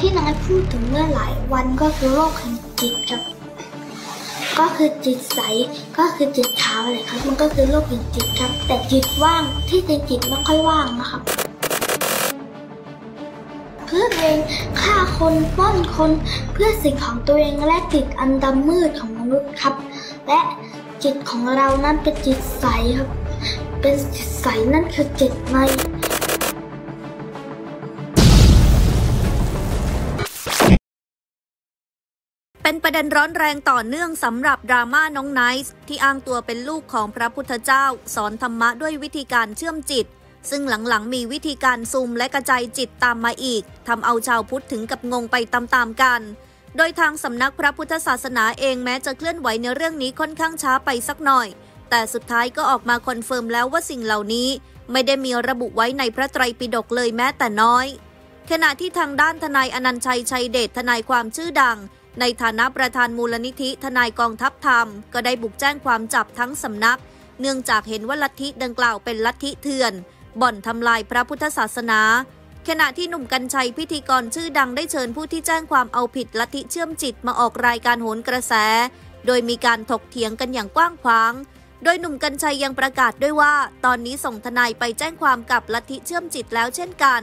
ที่นายพูดถึงเมื่อหลายวันก็คือโรคแห่งจิตครับ ก็คือจิตใสก็คือจิตขาเลยครับ มันก็คือโรคแห่งจิตครับ แต่จิตว่างที่จริงจิตไม่ค่อยว่างนะครับเพื่อเองฆ่าคนป้อนคนเพื่อสิ่งของตัวเองและจิตอันดำมืดของมนุษย์ครับ และจิตของเรานั้นเป็นจิตใสครับ เป็นจิตใสนั่นคือจิตใน เป็นประเด็นร้อนแรงต่อเนื่องสำหรับดราม่าน้องไนซ์ที่อ้างตัวเป็นลูกของพระพุทธเจ้า สอนธรรมะด้วยวิธีการเชื่อมจิต ซึ่งหลังๆ มีวิธีการซูมและกระจายจิตตามมาอีกทำเอาชาวพุทธถึงกับงงไปตามๆกัน โดยทางสำนักพระพุทธศาสนาเองแม้จะเคลื่อนไหวในเรื่องนี้ค่อนข้างช้าไปสักหน่อย แต่สุดท้ายก็ออกมาคอนเฟิร์มแล้วว่าสิ่งเหล่านี้ ไม่ได้มีระบุไว้ในพระไตรปิฎกเลยแม้แต่น้อย ขณะที่ทางด้านทนายอนันต์ชัยชัยเดชทนายความชื่อดัง ในฐานะประธานมูลนิธิทนายกองทัพธรรม ก็ได้บุกแจ้งความจับทั้งสำนัก เนื่องจากเห็นว่าลัทธิดังกล่าวเป็นลัทธิเถื่อน บ่อนทำลายพระพุทธศาสนา ขณะที่หนุ่มกัญชัยพิธีกรชื่อดังได้เชิญผู้ที่แจ้งความเอาผิดลัทธิเชื่อมจิตมาออกรายการโหนกระแส โดยมีการถกเถียงกันอย่างกว้างขวาง โดยหนุ่มกัญชัยยังประกาศด้วยว่า ตอนนี้ส่งทนายไปแจ้งความกับลัทธิเชื่อมจิตแล้วเช่นกัน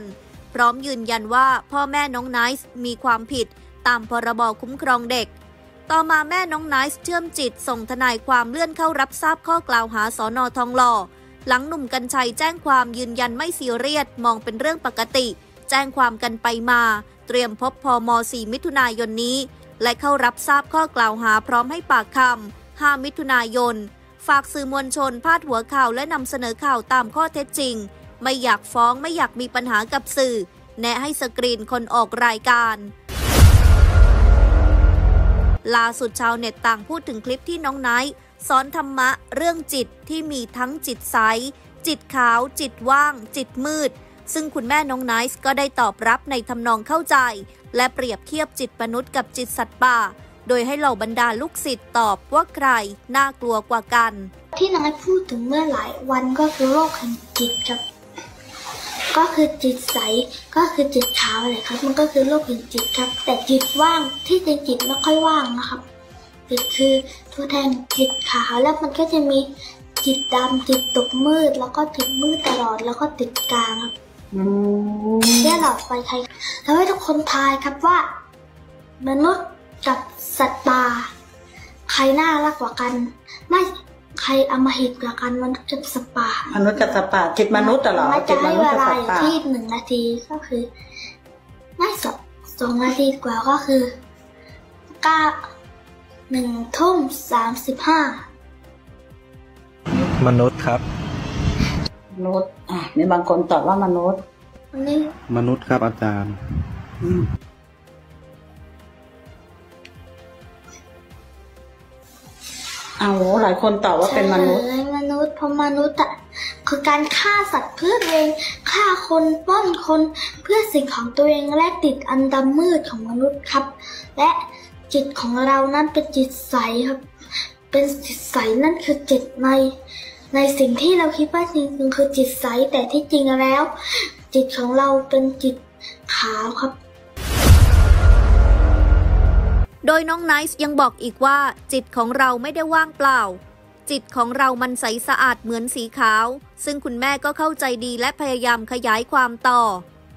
พร้อมยืนยันว่าพ่อแม่น้องไนซ์มีความผิด ตามพรบคุ้มครองเด็ก ต่อมาแม่น้องไนซ์เชื่อมจิต ส่งทนายความเลื่อนเข้ารับทราบข้อกล่าวหาสอนอทองหล่อ หลังหนุ่มกัญชัยแจ้งความยืนยันไม่ซีเรียสมองเป็นเรื่องปกติ แจ้งความกันไปมา เตรียมพบพม4 มิถุนายนนี้ และเข้ารับทราบข้อกล่าวหาพร้อมให้ปากคำ 5 มิถุนายน ฝากสื่อมวลชนพาดหัวข่าวและนำเสนอข่าวตามข้อเท็จจริง ไม่อยากฟ้องไม่อยากมีปัญหากับสื่อแนะให้สกรีนคนออกรายการ ล่าสุดชาวเน็ตต่างพูดถึงคลิปที่น้องไนท์สอนธรรมะเรื่องจิตที่มีทั้งจิตใส จิตขาว จิตว่าง จิตมืด ซึ่งคุณแม่น้องไนท์ก็ได้ตอบรับในทำนองเข้าใจ และเปรียบเทียบจิตมนุษย์กับจิตสัตว์ป่า โดยให้เหล่าบรรดาลูกศิษย์ตอบว่าใครน่ากลัวกว่ากัน ที่นายพูดถึงเมื่อหลายวันก็คือโรคแห่งจิตครับ ก็คือจิตใสก็คือจิตขาวเลยครับ มันก็คือโรคแห่งจิตครับ แต่จิตว่างที่จริงจิตไม่ค่อยว่างนะครับจิตคือตัวแทนจิตขาวแล้วมันก็จะมีจิตดำจิตตกมืด แล้วก็จิตมืดตลอดแล้วก็ติดกลางครับเรียกหลอดไฟใครแล้วให้ทุกคนทายครับว่า มนุษย์กับสัตว์ป่าใครน่ารักกว่ากัน ไม่ ใครอำมหิตกว่ากันมนุษย์กับสัตว์ป่ามนุษย์กับสัตว์ป่าจิตมนุษย์เหรอไม่จิจะตมให้นุษเวย์กับลาสัตอว์ยู่ป่าที่หนึ่งนาทีก็คือไม่สองสองนาทีกว่าก็คือเก้าหนึ่งทุ่มสามสิบห้ามนุษย์ครับมนุษย์อะมีบางคนตอบว่ามนุษย์วันนี้มนุษย์ครับอาจารย์ เอาหลายคนตอบว่าเป็นมนุษย์ มนุษย์เพราะมนุษย์อะคือการฆ่าสัตว์เพื่อเองฆ่าคนปล้อนคนเพื่อสิ่งของตัวเองและติดอันดำมืดของมนุษย์ครับ และจิตของเรานั้นเป็นจิตใสครับ เป็นจิตใสนั่นคือจิตในในสิ่งที่เราคิดว่าจริงๆคือจิตใสแต่ที่จริงแล้ว จิตของเราเป็นจิตขาวครับ โดยน้องไนซ์ยังบอกอีกว่า จิตของเราไม่ได้ว่างเปล่า จิตของเรามันใสสะอาดเหมือนสีขาว ซึ่งคุณแม่ก็เข้าใจดีและพยายามขยายความต่อ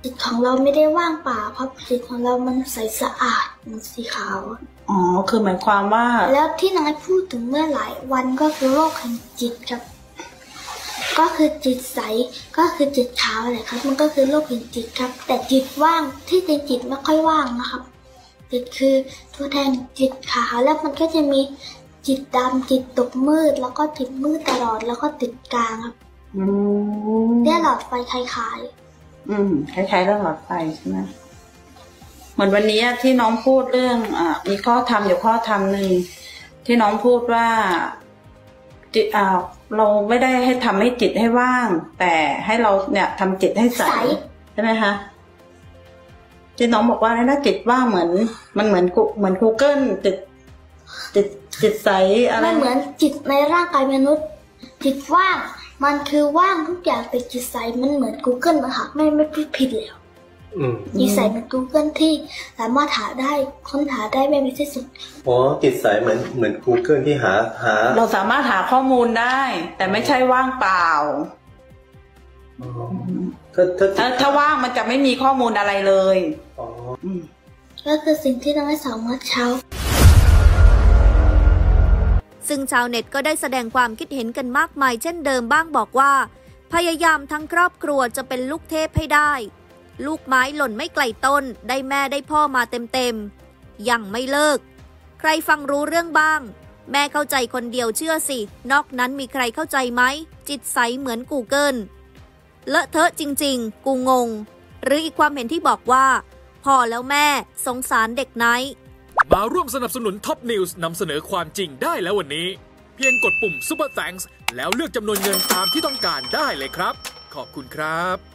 จิตของเราไม่ได้ว่างเปล่าครับจิตของเรามันใสสะอาดเหมือนสีขาว อ๋อ คือหมายความว่า แล้วที่นายพูดถึงเมื่อหลายวันก็คือโรคแห่งจิตครับ ก็คือจิตใสก็คือจิตขาวเลยครับ มันก็คือโรคแห่งจิตครับ แต่จิตว่างที่จริงจิตไม่ค่อยว่างนะครับ จิตคือตัวแทนจิตขาวแล้วมันก็จะมีจิตดำจิตตกมืด แล้วก็จิตมืดตลอดแล้วก็ติดกลางครับอืมเรียกหลอดไฟคล้ายอืมคล้ายๆเรื่องหลอดไฟใช่ไหมเหมือนวันนี้ที่น้องพูดเรื่องอ่ามีข้อธรรมอยู่ข้อธรรมหนึ่งที่น้องพูดว่าจิตอ่าเราไม่ได้ให้ทำให้จิตให้ว่าง แต่ให้เราเนี่ยทำจิตให้ๆใสใสใช่ไหมคะ ที่น้องบอกว่าถ้าจิตว่างเหมือน มันเหมือนกูเหมือน Google จิตจิตจิตใสอะไรมันเหมือนจิตในร่างกายมนุษย์ จิตว่าง มันคือว่างทุกอย่างเป็นจิตใสมันเหมือน Google นะคะไม่ไม่ผิดผิดแล้วออืมนิสัยเหมือน Google ที่สามารถหาได้ค้นหาได้ไม่มีที่สุดอ๋อจิตใสเหมือนเหมือน Google ที่หาหา เราสามารถหาข้อมูลได้ แต่ไม่ใช่ว่างเปล่าอ๋อ ถ้าถ้าจิถ้าตถ้าว่างมันจะไม่มีข้อมูลอะไรเลยอ๋ออืมก็คือสิ่งที่ทำให้สามารถเช้า ซึ่งชาวเน็ตก็ได้แสดงความคิดเห็นกันมากมายเช่นเดิมบ้างบอกว่า พยายามทั้งครอบครัวจะเป็นลูกเทพให้ได้ ลูกไม้หล่นไม่ไกลต้น ได้แม่ได้พ่อมาเต็มๆ ยังไม่เลิก ใครฟังรู้เรื่องบ้าง แม่เข้าใจคนเดียวเชื่อสิ นอกนั้นมีใครเข้าใจไหม จิตใสเหมือน Google เลอะเทอะจริง ๆ กูงง หรืออีกความเห็นที่บอกว่า พอแล้วแม่สงสารเด็กไนซ์มาร่วมสนับสนุน Top News นำเสนอความจริงได้แล้ววันนี้ เพียงกดปุ่ม Super Thanks แล้วเลือกจำนวนเงินตามที่ต้องการได้เลยครับ ขอบคุณครับ